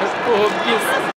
Essas corrupções.